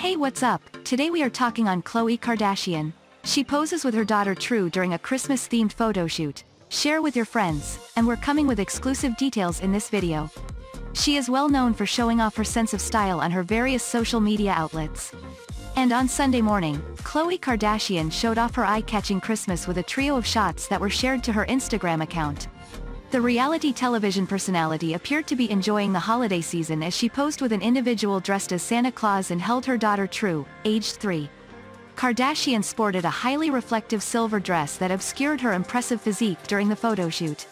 Hey what's up, today we are talking on Khloe Kardashian. She poses with her daughter True during a Christmas-themed photo shoot. Share with your friends, and we're coming with exclusive details in this video. She is well known for showing off her sense of style on her various social media outlets. And on Sunday morning, Khloe Kardashian showed off her eye-catching Christmas with a trio of shots that were shared to her Instagram account. The reality television personality appeared to be enjoying the holiday season as she posed with an individual dressed as Santa Claus and held her daughter True, aged 3. Kardashian sported a highly reflective silver dress that obscured her impressive physique during the photo shoot.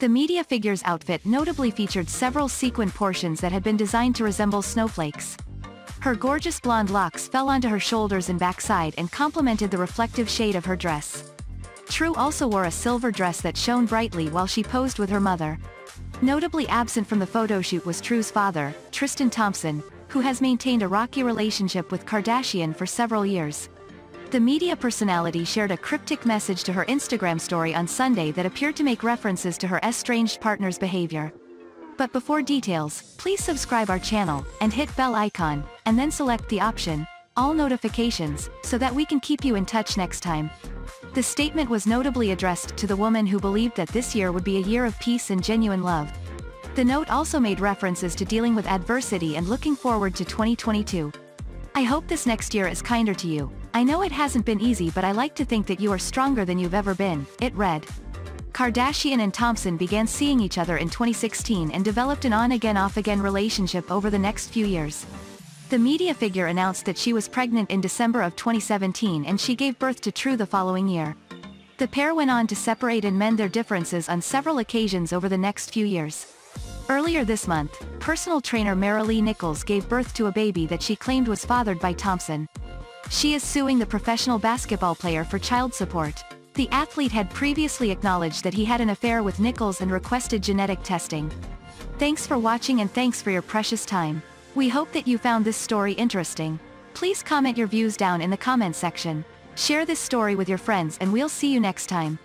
The media figure's outfit notably featured several sequin portions that had been designed to resemble snowflakes. Her gorgeous blonde locks fell onto her shoulders and backside and complemented the reflective shade of her dress. True also wore a silver dress that shone brightly while she posed with her mother. Notably absent from the photo shoot was True's father, Tristan Thompson, who has maintained a rocky relationship with Kardashian for several years. The media personality shared a cryptic message to her Instagram story on Sunday that appeared to make references to her estranged partner's behavior. But before details, please subscribe our channel, and hit bell icon, and then select the option, all notifications, so that we can keep you in touch next time. The statement was notably addressed to the woman who believed that this year would be a year of peace and genuine love. The note also made references to dealing with adversity and looking forward to 2022. I hope this next year is kinder to you. I know it hasn't been easy but I like to think that you are stronger than you've ever been, it read. Kardashian and Thompson began seeing each other in 2016 and developed an on-again off-again relationship over the next few years. The media figure announced that she was pregnant in December of 2017 and she gave birth to True the following year. The pair went on to separate and mend their differences on several occasions over the next few years. Earlier this month, personal trainer Maralee Nichols gave birth to a baby that she claimed was fathered by Thompson. She is suing the professional basketball player for child support. The athlete had previously acknowledged that he had an affair with Nichols and requested genetic testing. Thanks for watching and thanks for your precious time. We hope that you found this story interesting. Please comment your views down in the comment section. Share this story with your friends and we'll see you next time.